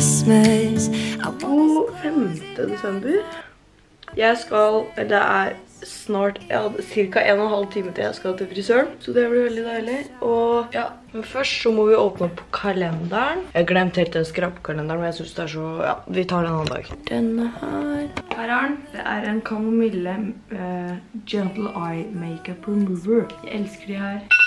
Christmas. God 5. desember. Jeg skal, det er snart, ja, cirka en og en halv time til jeg skal til frisøren. Så det blir veldig deilig. Og ja, men først så må vi åpne opp kalenderen. Jeg glemte helt den skrapkalenderen, men jeg synes det er så, ja, vi tar den en annen dag. Denne her. Her er den. Det er en kamomille eh, Gentle Eye Makeup Remover. Jeg elsker de her.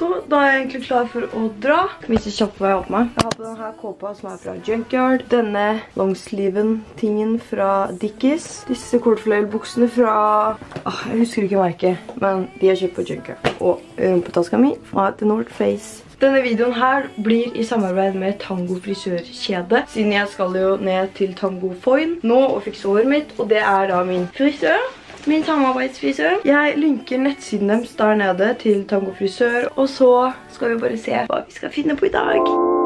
Så da er jeg egentlig klar for å dra. Vise kjapt hva jeg har på meg. Jeg har på denne kåpa som er fra Junkyard. Denne longsleeven-tingen fra Dickies. Disse kortfløyelbuksene fra... Ah, jeg husker ikke merket, men de har kjøpt på Junkyard. Og rumpetaska mi fra The North Face. Denne videoen her blir i samarbeid med Tango frisørkjede, siden jeg skal jo ned til Tango Foyn nå og fikse håret mitt, og det er da min frisør. Min samarbeidsfrisør. Jeg linker nettsiden deres der nede til Tango frisør, og så skal vi bare se hva vi skal finne på i dag.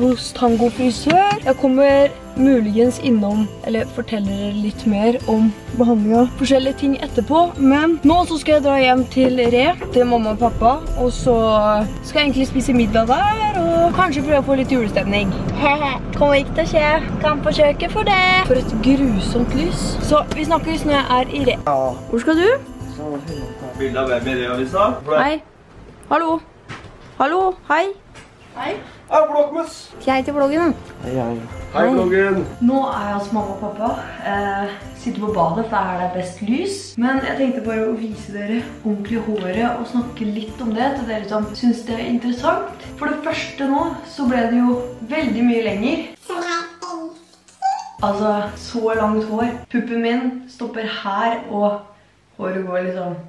Hos Tango frisør. Jeg kommer muligens innom, eller forteller dere litt mer om behandlinga. Forskjellige ting etterpå, men nå så skal jeg dra hjem til Re, til mamma og pappa. Og så skal jeg egentlig spise middag der, og kanskje prøve å få litt julestemning. Kommer ikke til å skje. Kan forsøke for det. For et grusomt lys. Så vi snakkes når jeg er i Re. Hvor skal du? Bilde av hvem i Reavisa? Hei. Hallo. Hallo, hei. Hei, Blokkmus! Jeg heter Vloggen. Hei, hei. Hei, bloggen! Nå er jeg hos mamma og pappa. Eh, sitter på badet, for her er det best lys. Men jeg tenkte bare å vise dere ordentlig håret og snakke litt om det til dere som synes det er interessant. For det første nå så ble det jo veldig mye lenger. Altså, så langt hår. Puppen min stopper her, og håret går liksom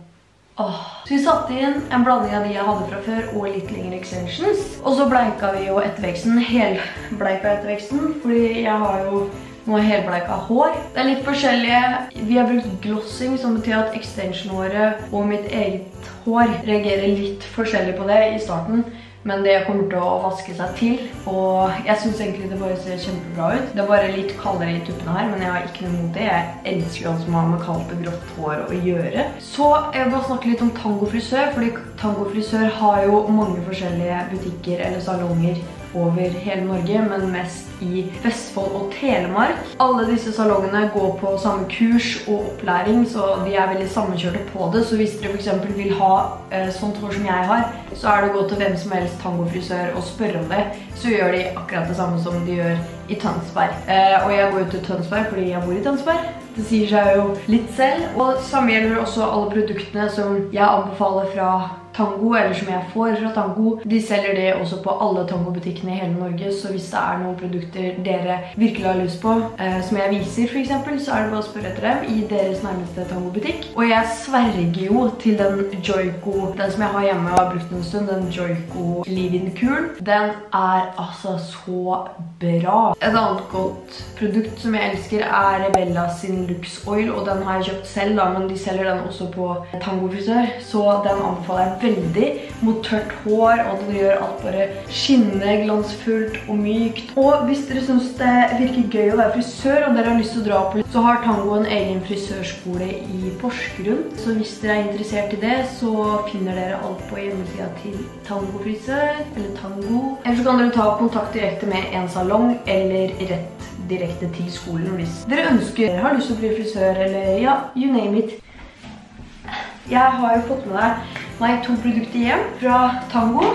Åh. Så vi satte inn en blanding av de jeg hadde fra før og litt lengre extensions. Og så bleika vi jo etterveksten, helbleika etterveksten, fordi jeg har jo noe helbleika hår. Det er litt forskjellige. Vi har brukt glossing, som betyr at extension-håret og mitt eget hår reagerer litt forskjellig på det i starten. Men det kommer til å vaske seg til, og jeg synes egentlig det bare ser kjempebra ut. Det er bare litt kaldere i tuppene her, men jeg har ikke noe mot det. Jeg elsker jo alt som har med kaldt og grått hår å gjøre. Så jeg vil bare snakke litt om Tango frisør, fordi Tango frisør har jo mange forskjellige butikker eller salonger over hele Norge, men mest i Vestfold og Telemark. Alle disse salongene går på samme kurs og opplæring, så de er veldig sammenkjørte på det. Så hvis dere eksempel vil ha eh, sånt hår som jeg har, så er det å gå til hvem som helst tangofrisør og spørre om det. Så gjør de akkurat det samme som de gjør i Tønsberg. Eh, og jeg går jo til Tønsberg fordi jeg bor i Tønsberg. Det sier seg jo litt selv. Og samme gjelder også alle produktene som jeg anbefaler fra Tango, eller som jeg får fra Tango. De selger det også på alle Tango-butikkene i hele Norge, så hvis det er noen produkter dere virkelig har lyst på, eh, som jeg viser for eksempel, så er det bare å spørre etter dem i deres nærmeste Tango-butikk. Og jeg sverger jo til den Joico, den som jeg har hjemme og har brukt en stund, den Joico Livin-kuren. Den er altså så bra. Et annet godt produkt som jeg elsker er Rebella sin Lux Oil, og den har jeg kjøpt selv da, men de selger den også på Tango frisør, så den anbefaler jeg veldig mot tørt hår, og den gjør alt bare skinne glansfullt og mykt. Og hvis dere synes det virker gøy å være frisør, og dere har lyst til å dra på, så har Tango en egen frisørskole i Porsgrunn. Så hvis dere er interessert i det, så finner dere alt på hjemmesiden til Tango frisør, eller Tango. Eller så kan dere ta kontakt direkte med en salong, eller rett direkte til skolen hvis dere ønsker, har lyst til å bli frisør, eller ja, you name it. Jeg har jo fått med meg to produkter hjem fra Tango.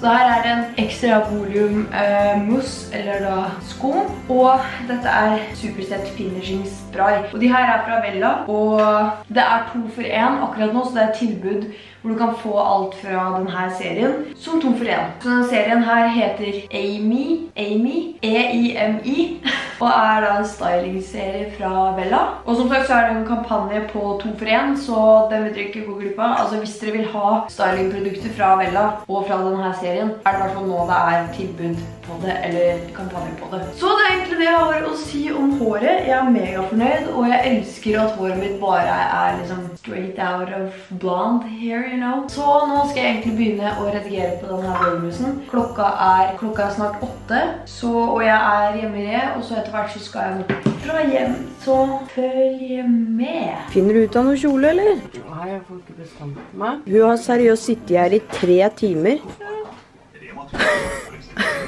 Så her er en ekstra volume eh, mousse, eller da skum. Og dette er Superset Finishing Spray. Og de her er fra Vella, og det er to for en akkurat nå, så det er et tilbud hvor du kan få alt fra denne serien som to for en. Så denne serien her heter Amy, Amy, E-I-M-I, og er da en styling-serie fra Vella. Og som sagt så er det en kampanje på to for 1. så den vil dere ikke gå glipp av. Altså hvis dere vil ha stylingprodukter fra Vella og fra denne serien, er det i hvert fall nå det er tilbud på det, eller kampanje på det. Så det er egentlig det jeg har å si om håret. Jeg er mega fornøyd, og jeg elsker at håret mitt bare er liksom straight out of blonde hair, you know. Så nå skal jeg egentlig begynne å redigere på denne bøymusen. Klokka er, klokka er snart åtte, så, og jeg er hjemme i det, og så etter hvert så skal jeg dra hjem. Så følg med. Finner du ut av noe kjole, eller? Nei, jeg får ikke bestemt meg. Hun har seriøst sittet her i tre timer.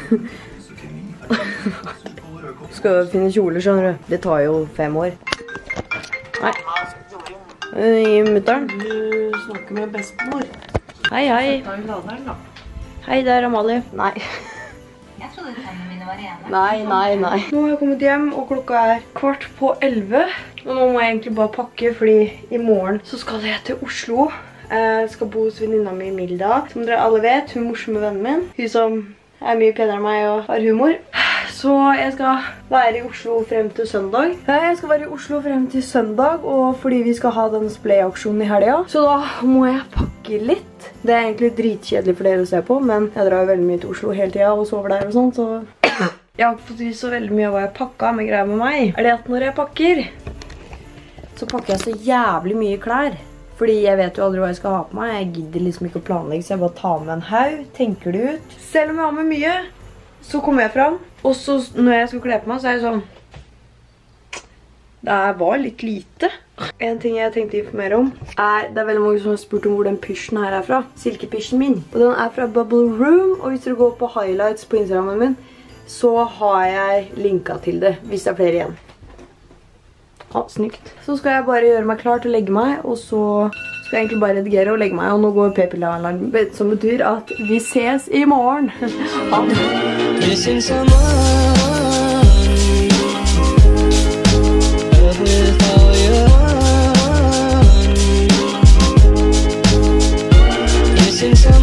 Skal du finne kjole, skjønner du. Det tar jo fem år. Nei. I mutteren. Du snakker med bestemor. Hei, hei. Hei, det er Amalie. Nei. Jeg trodde tennene mine var rene. Nei, nei, nei. Nå har jeg kommet hjem, og klokka er kvart på 11. Og nå må jeg egentlig bare pakke, fordi i morgen så skal jeg til Oslo. Jeg skal bo hos venninna mi Milda, som dere alle vet. Hun morsomme vennen min. Hun som er mye penere enn meg og har humor. Så jeg skal være i Oslo frem til søndag. Jeg skal være i Oslo frem til søndag, og fordi vi skal ha den displayaksjonen i helga. Så da må jeg pakke litt. Det er egentlig dritkjedelig for dere å se på, men jeg drar jo veldig mye til Oslo hele tiden og sover der og sånn, så... Jeg har ikke fått vist så veldig mye av hva jeg pakket med greia med meg. Er det at når jeg pakker, så pakker jeg så jævlig mye klær. Fordi jeg vet jo aldri hva jeg skal ha på meg. Jeg gidder liksom ikke å planlegge, så jeg bare tar med en haug, tenker det ut. Selv om jeg har med mye, så kommer jeg fram. Og så når jeg skal kle på meg, så er jeg sånn... Det var litt lite. En ting jeg tenkte å informere om, er det er veldig mange som har spurt om hvor den pysjen her er fra. Silkepysjen min. Og den er fra Bubble Room, og hvis dere går på highlights på Instagramen min, så har jeg linka til det, hvis det er flere igjen. Ah, snykt. Så skal jeg bare gjøre meg klar til å legge meg, og så skal jeg egentlig bare redigere og legge meg. Og nå går p-pilla-alarm, som betyr at vi ses i morgen. ha det. since I